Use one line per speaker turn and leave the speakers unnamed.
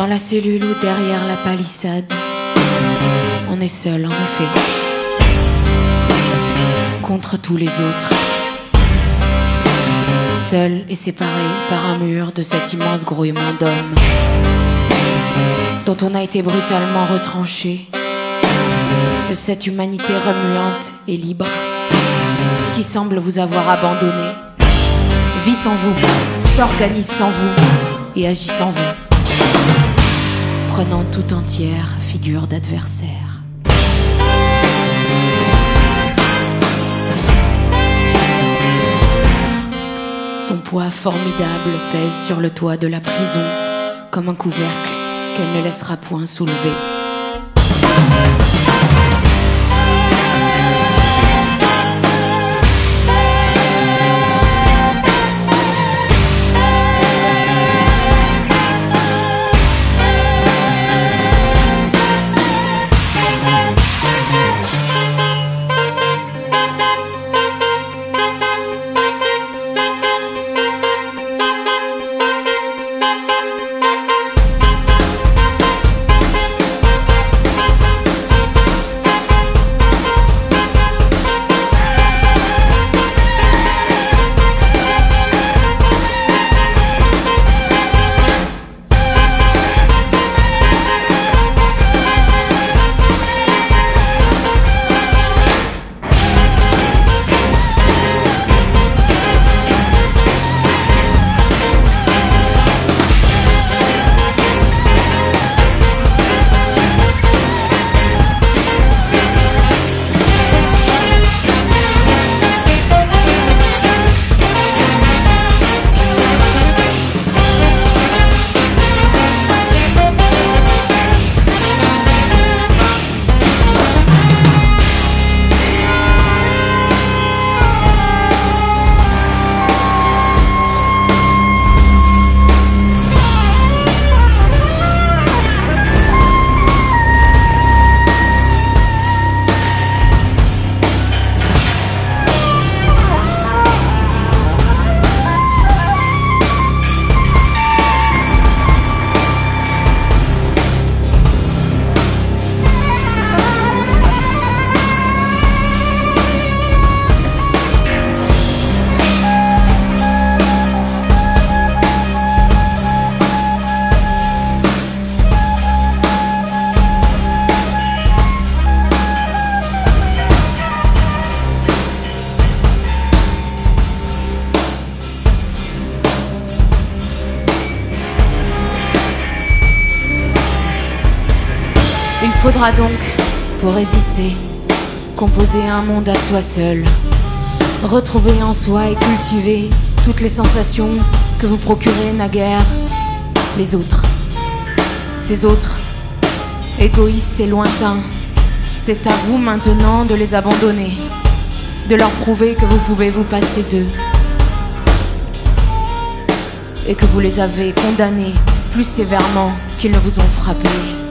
la cellule ou derrière la palissade, on est seul en effet, contre tous les autres. Seul et séparé par un mur de cet immense grouillement d'hommes, dont on a été brutalement retranché, de cette humanité remuante et libre, qui semble vous avoir abandonné, vit sans vous, s'organise sans vous et agit sans vous prenant tout entière figure d'adversaire. Son poids formidable pèse sur le toit de la prison comme un couvercle qu'elle ne laissera point soulever. Faudra donc, pour résister, composer un monde à soi seul, retrouver en soi et cultiver toutes les sensations que vous procurez naguère les autres. Ces autres, égoïstes et lointains, c'est à vous maintenant de les abandonner, de leur prouver que vous pouvez vous passer d'eux et que vous les avez condamnés plus sévèrement qu'ils ne vous ont frappé.